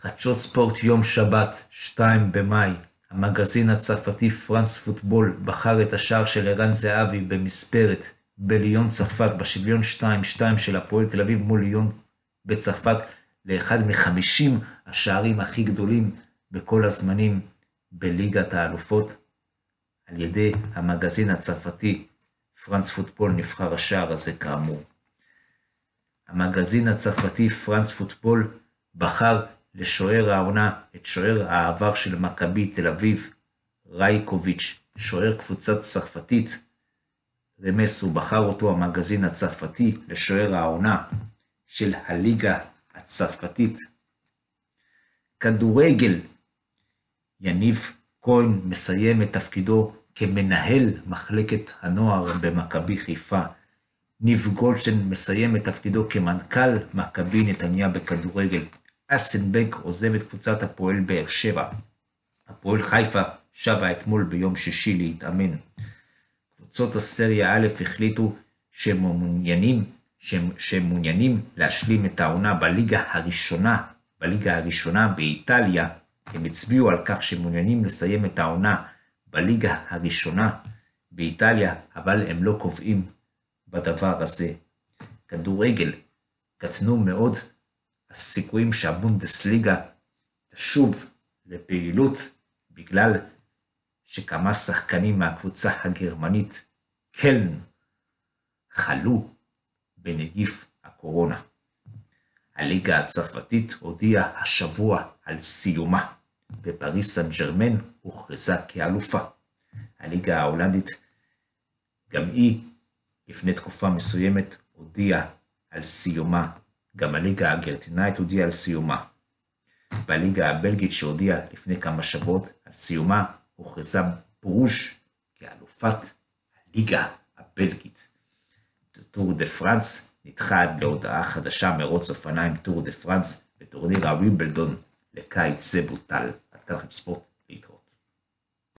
חדשות ספורט יום שבת, 2 במאי, המגזין הצרפתי פרנס פוטבול בחר את השער של ערן זהבי במספרת בליון צרפת בשוויון 2-2 של הפועל תל אביב מול ליון בצרפת לאחד מחמישים השערים הכי גדולים בכל הזמנים בליגת האלופות. על ידי המגזין הצרפתי פרנס פוטבול נבחר השער הזה כאמור. המגזין הצרפתי פרנס פוטבול בחר לשוער העונה את שוער העבר של מכבי תל אביב, רייקוביץ', שוער קבוצת צרפתית. רמס הוא בחר אותו המגזין הצרפתי לשוער העונה של הליגה הצרפתית. כדורגל יניב כהן מסיים את תפקידו כמנהל מחלקת הנוער במכבי חיפה. ניב גולדשטיין מסיים את תפקידו כמנכ"ל מכבי נתניה בכדורגל. אסנבנק עוזב את קבוצת הפועל באר שבע. הפועל חיפה שבה אתמול ביום שישי להתאמן. קבוצות הסריה א' החליטו שהם מעוניינים, שהם, שהם מעוניינים להשלים את העונה בליגה הראשונה, בליגה הראשונה באיטליה. הם הצביעו על כך שהם מעוניינים לסיים את העונה בליגה הראשונה באיטליה, אבל הם לא קובעים בדבר הזה. כדורגל, קטנו מאוד הסיכויים שהבונדסליגה תשוב לפעילות בגלל שכמה שחקנים מהקבוצה הגרמנית קלן חלו בנגיף הקורונה. הליגה הצרפתית הודיעה השבוע על סיומה, ופריס סן ג'רמן הוכרזה כאלופה. הליגה ההולנדית גם היא לפני תקופה מסוימת הודיעה על סיומה גם הליגה הארגנטינאית הודיעה על סיומה. בליגה הבלגית שהודיעה לפני כמה שבועות על סיומה, הוכרזה ברוז' כאלופת הליגה הבלגית. טור דה פרנס נדחה עד להודעה חדשה מרוץ אופניים טור דה פרנס וטורניר הווימבלדון לקיץ זה בוטל. עד כאן ספורט.